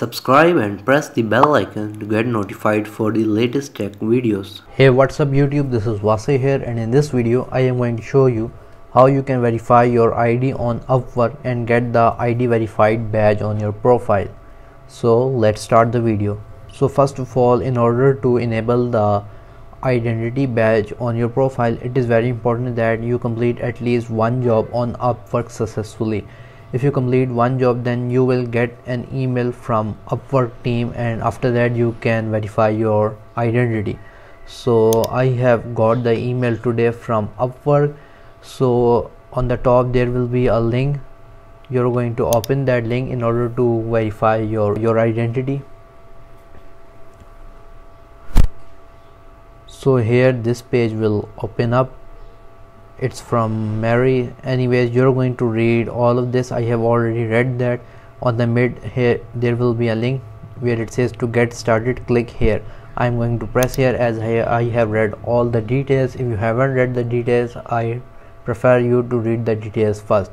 Subscribe and press the bell icon to get notified for the latest tech videos. Hey what's up YouTube this is Wasay here and in this video I am going to show you how you can verify your ID on Upwork and get the ID verified badge on your profile. So let's start the video. So first of all in order to enable the identity badge on your profile it is very important that you complete at least one job on Upwork successfully if you complete one job then you will get an email from upwork team and after that you can verify your identity. So i have got the email today from upwork. So on the top there will be a link. You're going to open that link in order to verify your your identity. So here this page will open up it's from Mary. Anyways you're going to read all of this. I have already read that. On the mid here there will be a link where it says to get started. Click here. I'm going to press here as I, I have read all the details. If you haven't read the details I prefer you to read the details first.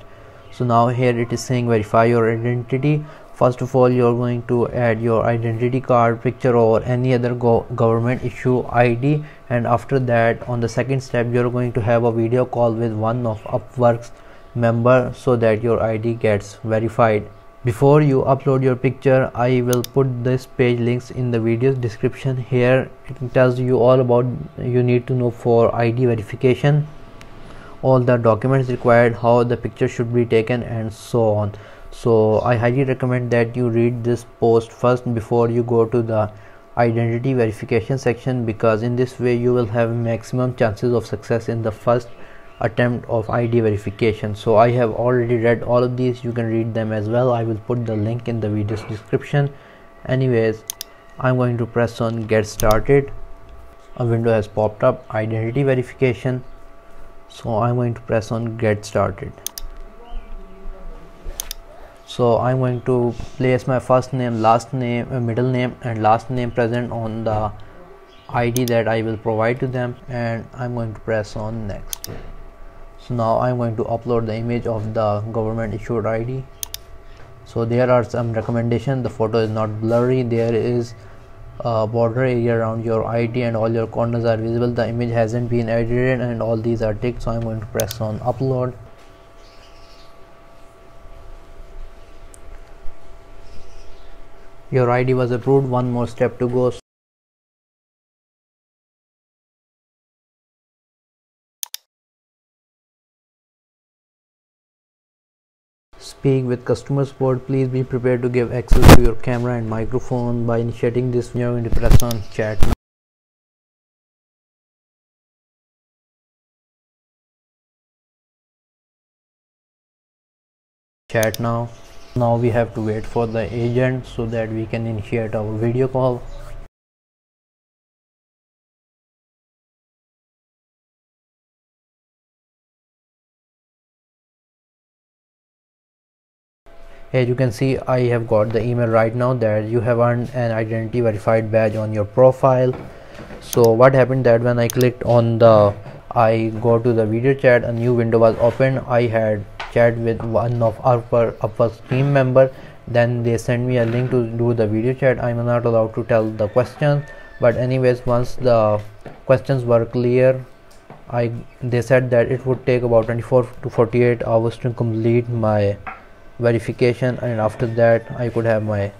So now here it is saying verify your identity first of all you're going to add your identity card picture or any other go government issue id and after that on the second step you're going to have a video call with one of upworks member so that your id gets verified. Before you upload your picture i will put this page links in the video description here. It tells you all about you need to know for id verification all the documents required how the picture should be taken and so on so i highly recommend that you read this post first before you go to the identity verification section because in this way you will have maximum chances of success in the first attempt of id verification. So i have already read all of these. You can read them as well. I will put the link in the video's description. Anyways i'm going to press on get started. A window has popped up. Identity verification. So i'm going to press on get started so I'm going to place my first name last name uh, middle name and last name present on the ID that I will provide to them and I'm going to press on next. So now I'm going to upload the image of the government issued ID so there are some recommendation. The photo is not blurry. There is a border area around your ID and all your corners are visible. The image hasn't been edited and all these are ticked. So I'm going to press on upload your id was approved. One more step to go. Speak with customer support. Please be prepared to give access to your camera and microphone by initiating this you're going press on chat. Chat now now we have to wait for the agent so that we can initiate our video call. As you can see i have got the email right now that you have earned an identity verified badge on your profile. So what happened that when i clicked on the i go to the video chat a new window was opened. I had chat with one of our Upwork team member then they send me a link to do the video chat. I'm not allowed to tell the questions but anyways once the questions were clear i they said that it would take about 24 to 48 hours to complete my verification and after that i could have my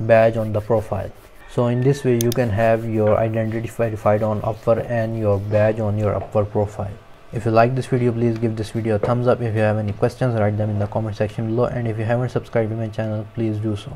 badge on the profile. So in this way you can have your identity verified on Upwork and your badge on your Upwork profile if you like this video please give this video a thumbs up. If you have any questions write them in the comment section below. And if you haven't subscribed to my channel please do so